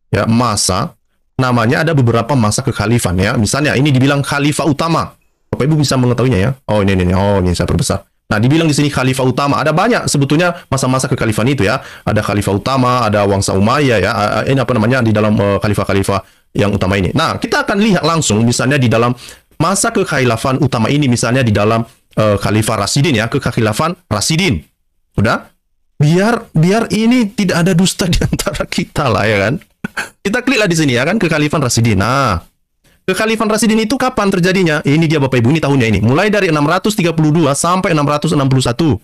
ya masa namanya ada beberapa masa kekhalifan ya. Misalnya ini dibilang khalifah utama. Bapak Ibu bisa mengetahuinya ya. Oh, ini ini. Oh, ini saya perbesar. Nah, dibilang di sini khalifah utama. Ada banyak sebetulnya masa-masa kekhalifan itu ya. Ada khalifah utama, ada Wangsa Umayyah ya. Ini apa namanya di dalam uh, khalifah-khalifah yang utama ini. Nah, kita akan lihat langsung misalnya di dalam masa kekhilafan utama ini misalnya di dalam uh, khalifah Rasidin ya, kekhilafan Rasidin. Udah? Biar biar ini tidak ada dusta di antara kita lah ya kan. Kita klik lah di sini ya kan kekhalifan Rasidin. Nah, Kekhalifan Rasidin itu kapan terjadinya? Ini dia Bapak Ibu, ini tahunnya ini. Mulai dari 632 sampai 661.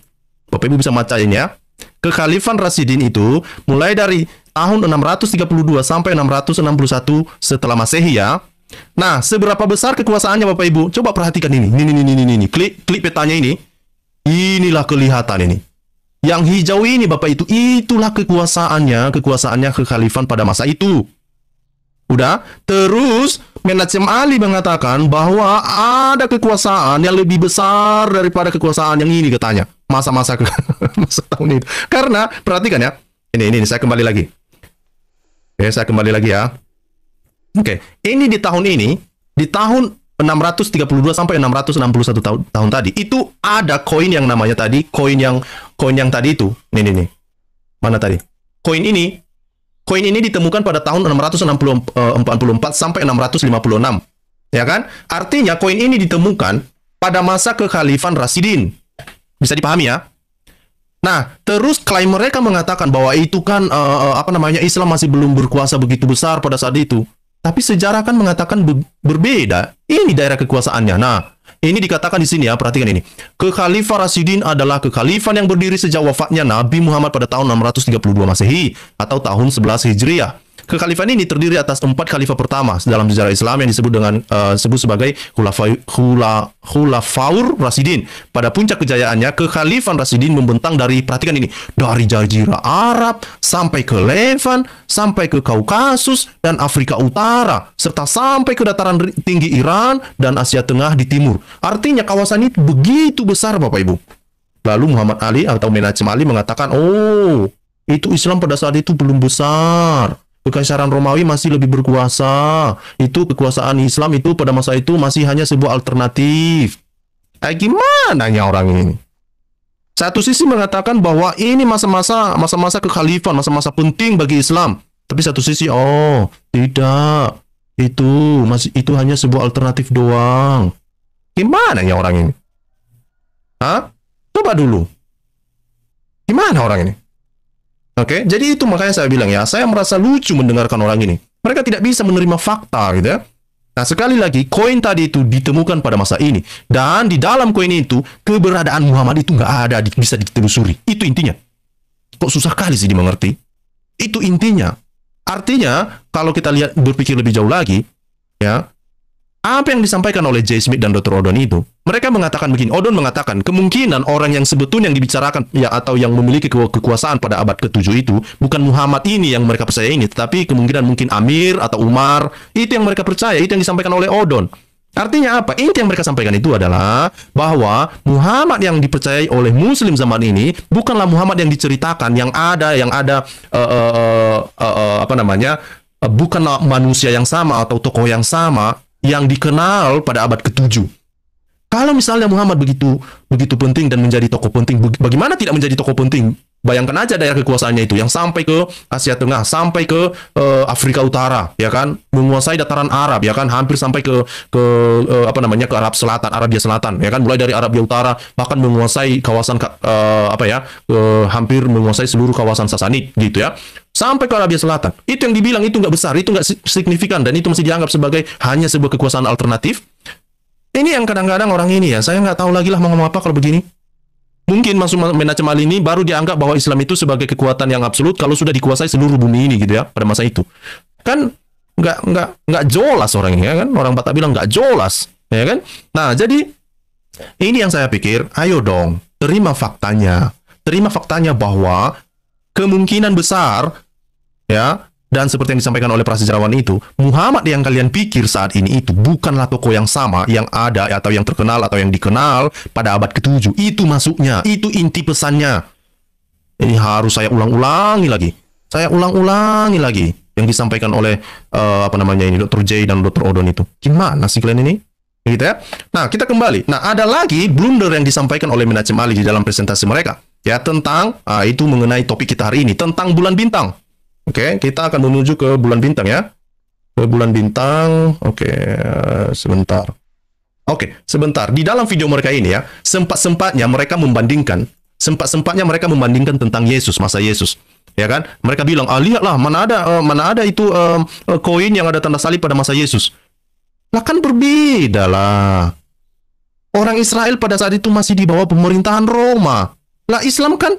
Bapak Ibu bisa baca ini ya. Kekhalifan Rasidin itu mulai dari tahun 632 sampai 661 setelah Masehi ya. Nah, seberapa besar kekuasaannya Bapak Ibu? Coba perhatikan ini. Ini, ini, ini, ini, ini. Klik, klik petanya ini. Inilah kelihatan ini. Yang hijau ini Bapak itu, itulah kekuasaannya, kekuasaannya kekhalifan pada masa itu. Udah? Terus Menachem Ali mengatakan bahwa ada kekuasaan yang lebih besar daripada kekuasaan yang ini katanya. Masa-masa ke masa tahun itu. Karena perhatikan ya. Ini ini saya kembali lagi. Oke, saya kembali lagi ya. Oke, ini di tahun ini, di tahun 632 sampai 661 tahun, tahun tadi itu ada koin yang namanya tadi koin yang koin yang tadi itu. Nih nih nih. Mana tadi? Koin ini Koin ini ditemukan pada tahun 644 eh, sampai 656. Ya kan? Artinya koin ini ditemukan pada masa kekhalifan Rasidin. Bisa dipahami ya? Nah, terus klaim mereka mengatakan bahwa itu kan uh, apa namanya Islam masih belum berkuasa begitu besar pada saat itu. Tapi sejarah kan mengatakan be berbeda. Ini daerah kekuasaannya. Nah, ini dikatakan di sini ya, perhatikan ini. Kekhalifah Rasidin adalah kekhalifan yang berdiri sejak wafatnya Nabi Muhammad pada tahun 632 Masehi atau tahun 11 Hijriah. Kekhalifahan ini terdiri atas empat khalifah pertama dalam sejarah Islam yang disebut dengan uh, sebut sebagai Khulafa, Khula, Khulafaur Rasidin. Pada puncak kejayaannya, kekhalifahan Rasidin membentang dari perhatikan ini dari Jazirah Arab sampai ke Levan, sampai ke Kaukasus dan Afrika Utara, serta sampai ke dataran tinggi Iran dan Asia Tengah di timur. Artinya kawasan itu begitu besar Bapak Ibu. Lalu Muhammad Ali atau Menachem Ali mengatakan, "Oh, itu Islam pada saat itu belum besar. Kekaisaran Romawi masih lebih berkuasa. Itu kekuasaan Islam itu pada masa itu masih hanya sebuah alternatif. Eh, gimana ya orang ini? Satu sisi mengatakan bahwa ini masa-masa masa-masa kekhalifahan, masa-masa penting bagi Islam. Tapi satu sisi, oh, tidak. Itu masih itu hanya sebuah alternatif doang. Gimana ya orang ini? Hah? Coba dulu. Gimana orang ini? Oke, jadi itu makanya saya bilang ya, saya merasa lucu mendengarkan orang ini. Mereka tidak bisa menerima fakta gitu ya. Nah, sekali lagi, koin tadi itu ditemukan pada masa ini. Dan di dalam koin itu, keberadaan Muhammad itu nggak ada, bisa ditelusuri. Itu intinya. Kok susah kali sih dimengerti? Itu intinya. Artinya, kalau kita lihat berpikir lebih jauh lagi, ya, apa yang disampaikan oleh Jay Smith dan Dr. Odon itu, mereka mengatakan begini, Odon mengatakan kemungkinan orang yang sebetulnya yang dibicarakan ya atau yang memiliki ke kekuasaan pada abad ke-7 itu bukan Muhammad ini yang mereka percaya ini, tetapi kemungkinan mungkin Amir atau Umar, itu yang mereka percaya, itu yang disampaikan oleh Odon. Artinya apa? Inti yang mereka sampaikan itu adalah bahwa Muhammad yang dipercayai oleh Muslim zaman ini bukanlah Muhammad yang diceritakan, yang ada, yang ada uh, uh, uh, uh, apa namanya, uh, bukanlah manusia yang sama atau tokoh yang sama, yang dikenal pada abad ke-7. Kalau misalnya Muhammad begitu begitu penting dan menjadi tokoh penting, bagaimana tidak menjadi tokoh penting? Bayangkan aja daerah kekuasaannya itu yang sampai ke Asia Tengah, sampai ke uh, Afrika Utara, ya kan, menguasai dataran Arab, ya kan, hampir sampai ke ke uh, apa namanya ke Arab Selatan, Arabia Selatan, ya kan, mulai dari Arabia Utara bahkan menguasai kawasan uh, apa ya, uh, hampir menguasai seluruh kawasan Sasanid, gitu ya sampai ke Arabia Selatan. Itu yang dibilang itu nggak besar, itu nggak signifikan, dan itu masih dianggap sebagai hanya sebuah kekuasaan alternatif. Ini yang kadang-kadang orang ini ya, saya nggak tahu lagi lah mau ngomong apa kalau begini. Mungkin masuk Menachem Ali ini baru dianggap bahwa Islam itu sebagai kekuatan yang absolut kalau sudah dikuasai seluruh bumi ini gitu ya pada masa itu. Kan nggak nggak nggak jelas orang ini ya kan orang Batak bilang nggak jelas ya kan. Nah jadi ini yang saya pikir, ayo dong terima faktanya, terima faktanya bahwa kemungkinan besar ya dan seperti yang disampaikan oleh prasejarawan itu, Muhammad yang kalian pikir saat ini itu bukanlah tokoh yang sama yang ada atau yang terkenal atau yang dikenal pada abad ke-7. Itu masuknya, itu inti pesannya. Ini harus saya ulang-ulangi lagi. Saya ulang-ulangi lagi yang disampaikan oleh uh, apa namanya ini Dr. J dan Dr. Odon itu. Gimana sih kalian ini? Gitu ya. Nah, kita kembali. Nah, ada lagi blunder yang disampaikan oleh Menachem Ali di dalam presentasi mereka ya tentang uh, itu mengenai topik kita hari ini tentang bulan bintang. Oke, okay, kita akan menuju ke bulan bintang ya. Ke bulan bintang. Oke, okay, uh, sebentar. Oke, okay, sebentar. Di dalam video mereka ini ya, sempat-sempatnya mereka membandingkan, sempat-sempatnya mereka membandingkan tentang Yesus, masa Yesus. Ya kan? Mereka bilang, "Ah, lihatlah mana ada uh, mana ada itu koin uh, yang ada tanda salib pada masa Yesus." Lah kan berbeda lah. Orang Israel pada saat itu masih di bawah pemerintahan Roma. Lah Islam kan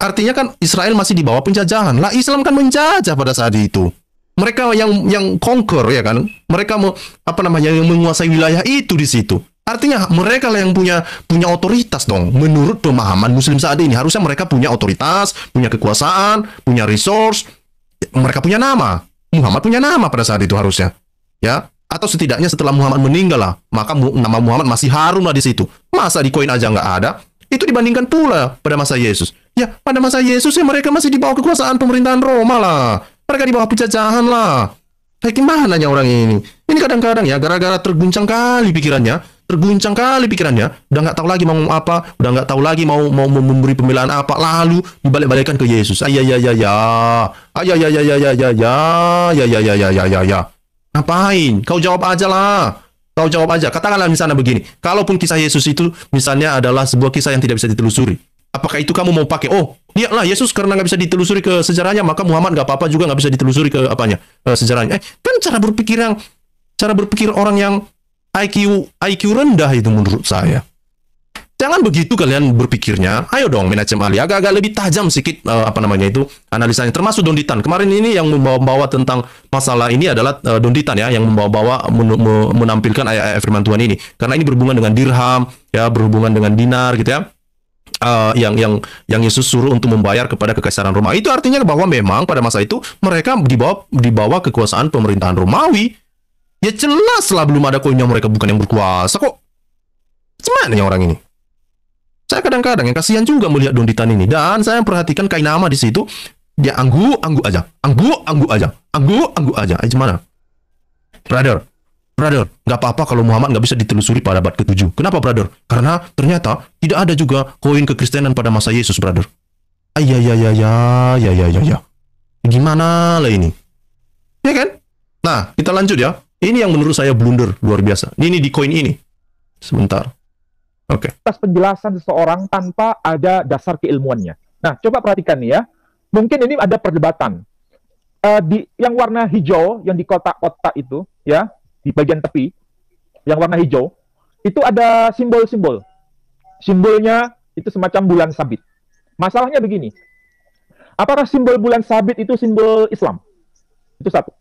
artinya kan Israel masih di bawah penjajahan. Lah Islam kan menjajah pada saat itu. Mereka yang yang conquer ya kan. Mereka mau apa namanya yang menguasai wilayah itu di situ. Artinya mereka lah yang punya punya otoritas dong. Menurut pemahaman Muslim saat ini harusnya mereka punya otoritas, punya kekuasaan, punya resource. Mereka punya nama. Muhammad punya nama pada saat itu harusnya. Ya, atau setidaknya setelah Muhammad meninggal lah, maka nama Muhammad masih harum lah di situ. Masa di koin aja nggak ada? Itu dibandingkan pula pada masa Yesus. Ya, pada masa Yesus ya mereka masih di bawah kekuasaan pemerintahan Roma lah. Mereka di bawah penjajahan lah. Kayak gimana ya orang ini? Ini kadang-kadang ya gara-gara terguncang kali pikirannya, terguncang kali pikirannya, udah nggak tahu lagi mau apa, udah nggak tahu lagi mau mau memberi pembelaan apa, lalu dibalik-balikkan ke Yesus. Ayah ya ya ya, ayah ya ya ya ya ya ya, ya ya ya ya ya ya ya. Ngapain? Kau jawab aja lah. Kau jawab aja. Katakanlah misalnya begini. Kalaupun kisah Yesus itu misalnya adalah sebuah kisah yang tidak bisa ditelusuri. Apakah itu kamu mau pakai? Oh, lihatlah Yesus karena nggak bisa ditelusuri ke sejarahnya, maka Muhammad nggak apa-apa juga nggak bisa ditelusuri ke apanya ke sejarahnya. Eh, kan cara berpikir yang cara berpikir orang yang IQ IQ rendah itu menurut saya. Jangan begitu kalian berpikirnya. Ayo dong manajemen Ali agak-agak lebih tajam sedikit uh, apa namanya itu analisanya termasuk Donditan. Kemarin ini yang membawa-bawa tentang masalah ini adalah uh, Donditan ya yang membawa-bawa men menampilkan ayat-ayat firman Tuhan ini. Karena ini berhubungan dengan dirham, ya berhubungan dengan dinar gitu ya. Uh, yang yang yang Yesus suruh untuk membayar kepada kekaisaran Roma. Itu artinya bahwa memang pada masa itu mereka dibawa dibawa kekuasaan pemerintahan Romawi. Ya jelas lah belum ada koinnya mereka bukan yang berkuasa kok. Gimana yang orang ini? Saya kadang-kadang yang kasihan juga melihat Donditan ini dan saya perhatikan kain nama di situ dia anggu anggu aja, anggu anggu aja, anggu anggu aja. Eh, gimana? Brother, brother, nggak apa-apa kalau Muhammad nggak bisa ditelusuri pada abad ke-7. Kenapa, brother? Karena ternyata tidak ada juga koin kekristenan pada masa Yesus, brother. Ayah, ya, ya, ya, ya, ya, ya, ya. Gimana lah ini? Ya kan? Nah, kita lanjut ya. Ini yang menurut saya blunder luar biasa. Ini di koin ini. Sebentar. Okay. Atas penjelasan seseorang tanpa ada dasar keilmuannya. Nah, coba perhatikan nih ya. Mungkin ini ada perdebatan. Uh, di yang warna hijau yang di kotak-kotak itu ya di bagian tepi yang warna hijau itu ada simbol-simbol simbolnya itu semacam bulan sabit masalahnya begini apakah simbol bulan sabit itu simbol Islam itu satu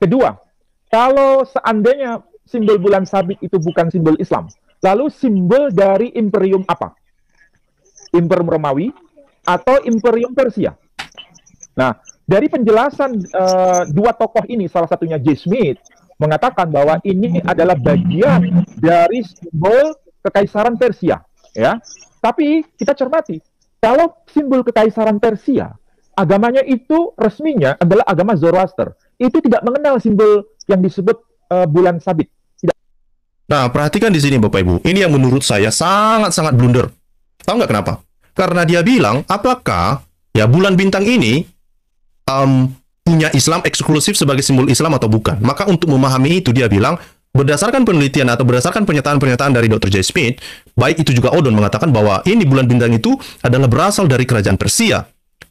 kedua kalau seandainya simbol bulan sabit itu bukan simbol Islam Lalu simbol dari imperium apa? Imperium Romawi atau imperium Persia? Nah, dari penjelasan uh, dua tokoh ini, salah satunya J. Smith, mengatakan bahwa ini adalah bagian dari simbol kekaisaran Persia. Ya, tapi kita cermati, kalau simbol kekaisaran Persia, agamanya itu resminya adalah agama Zoroaster. Itu tidak mengenal simbol yang disebut uh, bulan sabit. Nah, perhatikan di sini Bapak Ibu. Ini yang menurut saya sangat-sangat blunder. Tahu nggak kenapa? Karena dia bilang, apakah ya bulan bintang ini um, punya Islam eksklusif sebagai simbol Islam atau bukan? Maka untuk memahami itu dia bilang, berdasarkan penelitian atau berdasarkan pernyataan-pernyataan dari Dr. J. Smith, baik itu juga Odon mengatakan bahwa ini bulan bintang itu adalah berasal dari kerajaan Persia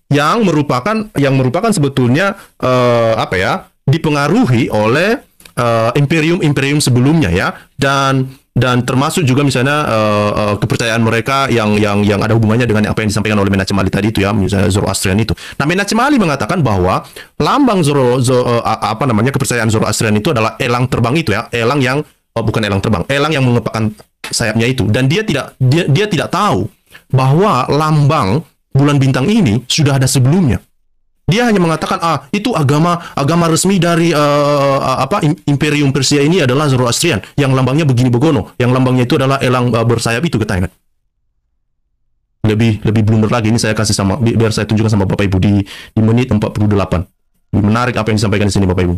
yang merupakan yang merupakan sebetulnya uh, apa ya dipengaruhi oleh uh, imperium-imperium sebelumnya ya dan dan termasuk juga misalnya uh, uh, kepercayaan mereka yang yang yang ada hubungannya dengan apa yang disampaikan oleh Menachem Ali tadi itu ya misalnya Zoroastrian itu. Nah Menachem Ali mengatakan bahwa lambang Zoro, Zoro uh, apa namanya kepercayaan Zoroastrian itu adalah elang terbang itu ya elang yang oh, bukan elang terbang elang yang mengepakkan sayapnya itu dan dia tidak dia dia tidak tahu bahwa lambang bulan bintang ini sudah ada sebelumnya. Dia hanya mengatakan ah itu agama agama resmi dari uh, apa Imperium Persia ini adalah Zoroastrian yang lambangnya begini begono, yang lambangnya itu adalah elang uh, bersayap itu katanya. Lebih lebih blunder lagi ini saya kasih sama bi biar saya tunjukkan sama Bapak Ibu di di menit 48. Lebih menarik apa yang disampaikan di sini Bapak Ibu.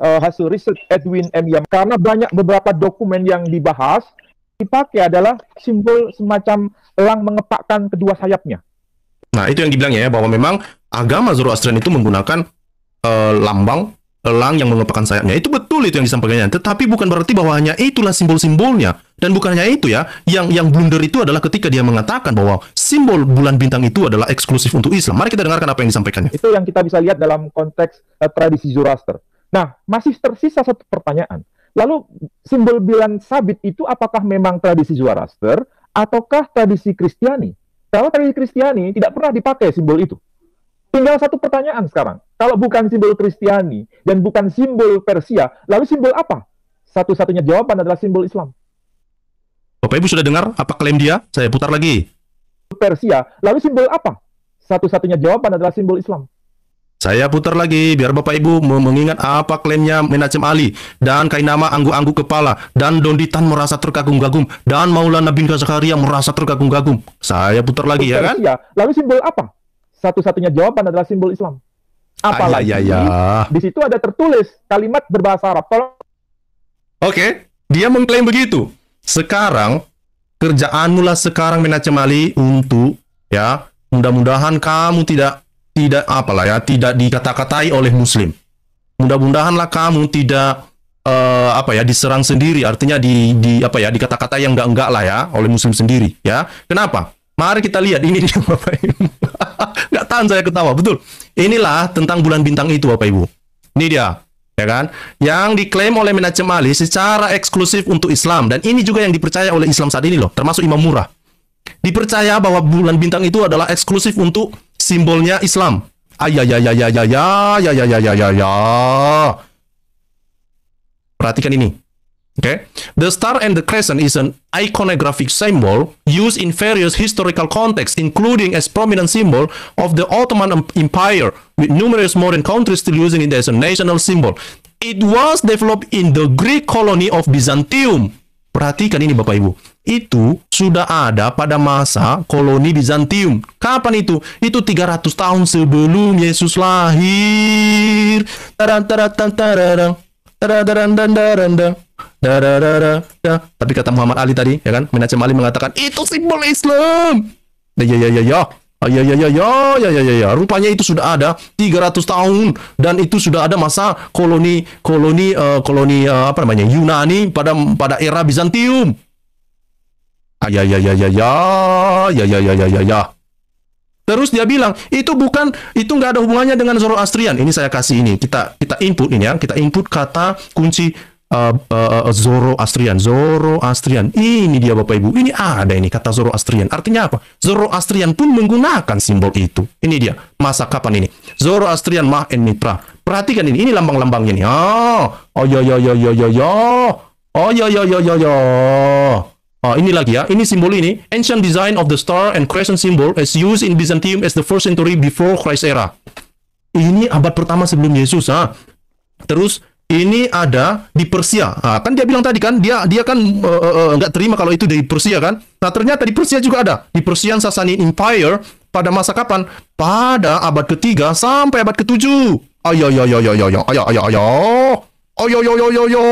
Uh, hasil riset Edwin M. Yam karena banyak beberapa dokumen yang dibahas dipakai adalah simbol semacam elang mengepakkan kedua sayapnya. Nah, itu yang dibilang ya bahwa memang agama Zoroastrian itu menggunakan uh, lambang elang yang mengepakkan sayapnya. Itu betul itu yang disampaikannya. Tetapi bukan berarti bahwa hanya itulah simbol-simbolnya. Dan bukannya itu ya, yang yang blunder itu adalah ketika dia mengatakan bahwa simbol bulan bintang itu adalah eksklusif untuk Islam. Mari kita dengarkan apa yang disampaikannya. Itu yang kita bisa lihat dalam konteks uh, tradisi Zoroaster. Nah, masih tersisa satu pertanyaan. Lalu simbol bulan sabit itu apakah memang tradisi Zoroaster ataukah tradisi Kristiani? Kalau tradisi Kristiani tidak pernah dipakai simbol itu. Tinggal satu pertanyaan sekarang. Kalau bukan simbol Kristiani dan bukan simbol Persia, lalu simbol apa? Satu-satunya jawaban adalah simbol Islam. Bapak Ibu sudah dengar apa klaim dia? Saya putar lagi. Persia, lalu simbol apa? Satu-satunya jawaban adalah simbol Islam. Saya putar lagi biar Bapak Ibu mengingat apa klaimnya Menachem Ali dan nama anggu-anggu kepala dan Donditan merasa terkagum-kagum dan Maulana bin Zakaria merasa terkagum-kagum. Saya putar lagi ya kan? Lalu simbol apa? Satu-satunya jawaban adalah simbol Islam. Apalagi Ayah, ya, ya. di situ ada tertulis kalimat berbahasa Arab. Tolong. Oke, dia mengklaim begitu. Sekarang kerjaanmu lah sekarang Menachem Ali untuk ya mudah-mudahan kamu tidak tidak apalah ya, tidak dikata-katai oleh muslim. Mudah-mudahanlah kamu tidak uh, apa ya diserang sendiri, artinya di di apa ya dikata-katai yang enggak-enggak lah ya oleh muslim sendiri ya. Kenapa? Mari kita lihat ini dia Bapak Ibu. Enggak tahan saya ketawa, betul. Inilah tentang bulan bintang itu Bapak Ibu. Ini dia. ya kan? Yang diklaim oleh Menachem Ali secara eksklusif untuk Islam dan ini juga yang dipercaya oleh Islam saat ini loh, termasuk Imam Murah. Dipercaya bahwa bulan bintang itu adalah eksklusif untuk simbolnya Islam. Ayayayayayaya, ya. Perhatikan ini. Okay. The star and the crescent is an iconographic symbol used in various historical contexts, including as prominent symbol of the Ottoman Empire, with numerous modern countries still using it as a national symbol. It was developed in the Greek colony of Byzantium. Perhatikan ini Bapak Ibu. Itu sudah ada pada masa koloni Bizantium. Kapan itu? Itu 300 tahun sebelum Yesus lahir. Tarang tarang tarang tapi kata Muhammad Ali tadi, ya kan, Menachem Ali mengatakan itu simbol Islam. Ya ya ya ya ya. Ya ya ya ya ya ya ya ya. Rupanya itu sudah ada 300 tahun dan itu sudah ada masa koloni koloni uh, koloni uh, apa namanya Yunani pada pada era Bizantium. Ya ya ya ya ya ya ya ya ya ya ya. Terus dia bilang itu bukan itu nggak ada hubungannya dengan Zoroastrian. Ini saya kasih ini kita kita input ini ya kita input kata kunci uh, uh, Zoroastrian. Zoroastrian. Ini dia Bapak Ibu. Ini ada ini kata Zoroastrian. Artinya apa? Zoroastrian pun menggunakan simbol itu. Ini dia. Masa kapan ini? Zoroastrian Mah en Mitra. Perhatikan ini. Ini lambang-lambangnya nih. Oh, oh ya ya ya ya ya ya. Oh ya ya ya ya ya. Oh, ini lagi ya. Ini simbol ini. Ancient design of the star and crescent symbol as used in Byzantium as the first century before Christ era. Ini abad pertama sebelum Yesus. Ha? Terus ini ada di Persia. Nah, kan dia bilang tadi kan dia dia kan uh, uh, nggak terima kalau itu dari Persia kan. Nah ternyata di Persia juga ada di Persian Sasani Empire pada masa kapan? Pada abad ketiga sampai abad ketujuh. Ayo ayo ayo ayo ayo ayo ayo ayo ayo ayo ayo ayo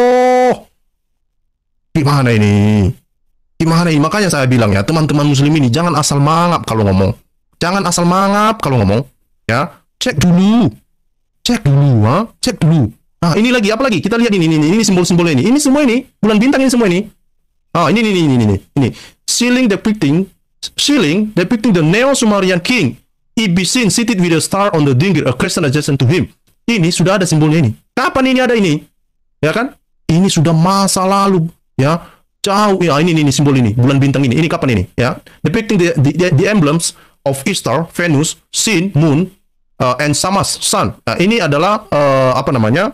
Gimana ini? Gimana ini? Makanya saya bilang ya teman-teman Muslim ini jangan asal mangap kalau ngomong. Jangan asal mangap kalau ngomong. Ya cek dulu, cek dulu, ha? cek dulu Nah, ini lagi apa lagi? Kita lihat ini ini ini simbol-simbol ini. Ini semua ini bulan bintang ini semua ini. Ah, ini ini ini ini ini. Ceiling depicting ceiling depicting the Neo-Sumerian king. Ibisin seated with a star on the dingir, a crescent adjacent to him. Ini sudah ada simbolnya ini. Kapan ini ada ini? Ya kan? Ini sudah masa lalu, ya. Jauh ya ini, ini ini simbol ini, bulan bintang ini. Ini kapan ini? Ya. Depicting the the, the emblems of Easter, Venus, Sin, Moon, uh, and Samas, Sun. Nah, ini adalah uh, apa namanya?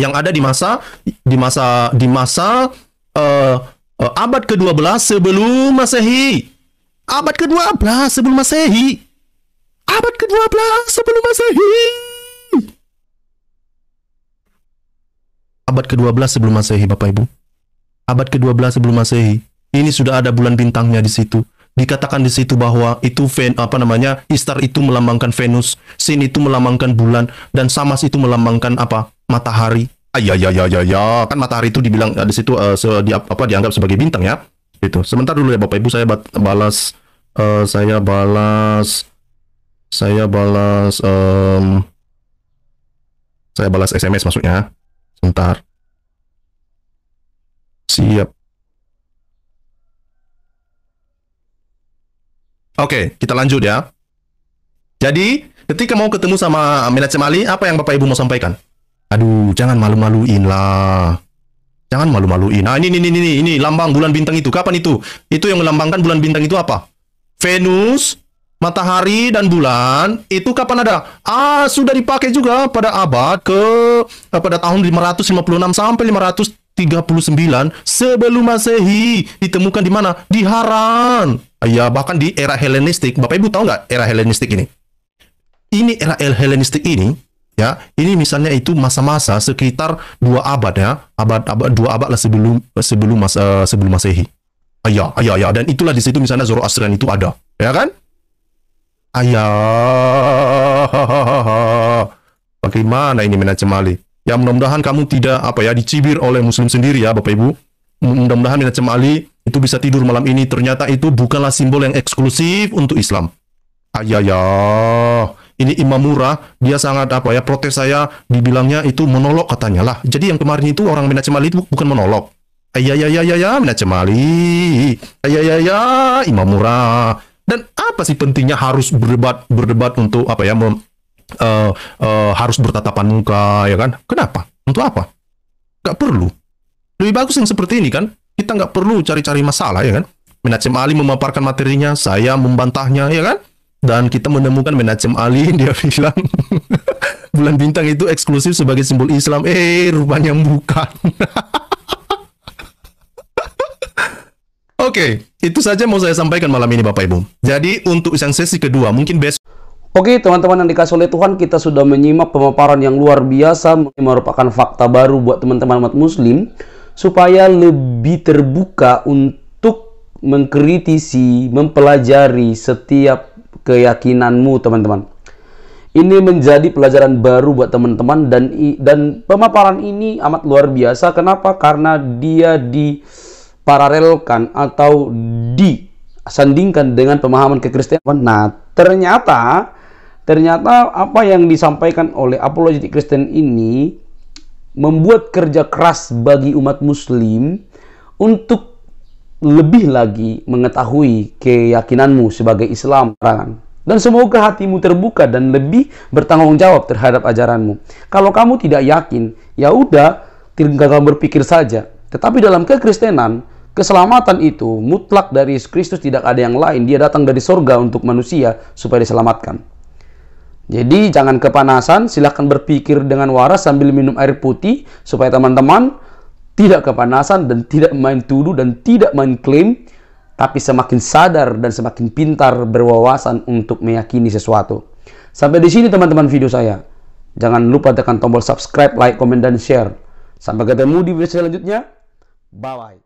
Yang ada di masa di masa di masa uh, uh, abad ke-12 sebelum Masehi. Abad ke-12 sebelum Masehi. Abad ke-12 sebelum Masehi. Abad ke-12 sebelum Masehi, Bapak Ibu. Abad ke-12 sebelum Masehi. Ini sudah ada bulan bintangnya di situ. Dikatakan di situ bahwa itu Ven, apa namanya? Istar itu melambangkan Venus, Sin itu melambangkan bulan dan Samas itu melambangkan apa? matahari. Ah, ya ya ya ya kan matahari itu dibilang uh, di situ uh, se, di, apa dianggap sebagai bintang ya. Itu. Sebentar dulu ya Bapak Ibu saya balas uh, saya balas saya balas um, saya balas SMS maksudnya. Sebentar. Siap. Oke, kita lanjut ya. Jadi, ketika mau ketemu sama Menachem Ali, apa yang Bapak Ibu mau sampaikan? Aduh, jangan malu-maluin lah. Jangan malu-maluin. Nah, ini, ini, ini, ini, ini, lambang bulan bintang itu. Kapan itu? Itu yang melambangkan bulan bintang itu apa? Venus, matahari, dan bulan. Itu kapan ada? Ah, sudah dipakai juga pada abad ke... Eh, pada tahun 556 sampai 539 sebelum Masehi. Ditemukan di mana? Di Haran. Ya, bahkan di era Helenistik. Bapak Ibu tahu nggak era Helenistik ini? Ini era Helenistik ini ya ini misalnya itu masa-masa sekitar dua abad ya abad abad dua abad lah sebelum sebelum masa sebelum masehi ayah ayah ayah dan itulah di situ misalnya Zoroastrian itu ada ya kan ayah bagaimana ini menacemali ya mudah-mudahan kamu tidak apa ya dicibir oleh muslim sendiri ya bapak ibu mudah-mudahan menacemali itu bisa tidur malam ini ternyata itu bukanlah simbol yang eksklusif untuk Islam ayah ya ini Imam Murah, dia sangat apa ya, protes saya dibilangnya itu monolog katanya lah. Jadi yang kemarin itu orang Mina Cemali itu bukan monolog. Ya ya ya ya ya Mina Cemali. Ya ya Imam Murah. Dan apa sih pentingnya harus berdebat berdebat untuk apa ya mem, uh, uh, harus bertatapan muka ya kan? Kenapa? Untuk apa? Nggak perlu. Lebih bagus yang seperti ini kan. Kita nggak perlu cari-cari masalah ya kan. Menacem Ali memaparkan materinya, saya membantahnya ya kan. Dan kita menemukan Menacem Ali dia bilang bulan bintang itu eksklusif sebagai simbol Islam. Eh, rupanya bukan. Oke, itu saja mau saya sampaikan malam ini Bapak Ibu. Jadi untuk yang sesi kedua, mungkin besok Oke teman-teman yang dikasih oleh Tuhan kita sudah menyimak pemaparan yang luar biasa merupakan fakta baru buat teman-teman umat muslim supaya lebih terbuka untuk mengkritisi, mempelajari setiap keyakinanmu teman-teman. Ini menjadi pelajaran baru buat teman-teman dan dan pemaparan ini amat luar biasa. Kenapa? Karena dia diparalelkan atau disandingkan dengan pemahaman kekristenan. Nah, ternyata ternyata apa yang disampaikan oleh apologetik Kristen ini membuat kerja keras bagi umat muslim untuk lebih lagi mengetahui keyakinanmu sebagai Islam dan semoga hatimu terbuka dan lebih bertanggung jawab terhadap ajaranmu. Kalau kamu tidak yakin, ya udah tinggal berpikir saja. Tetapi dalam kekristenan, keselamatan itu mutlak dari Kristus tidak ada yang lain. Dia datang dari sorga untuk manusia supaya diselamatkan. Jadi jangan kepanasan, silahkan berpikir dengan waras sambil minum air putih supaya teman-teman tidak kepanasan dan tidak main tuduh dan tidak main klaim, tapi semakin sadar dan semakin pintar berwawasan untuk meyakini sesuatu. Sampai di sini teman-teman video saya. Jangan lupa tekan tombol subscribe, like, komen, dan share. Sampai ketemu di video selanjutnya. Bye-bye.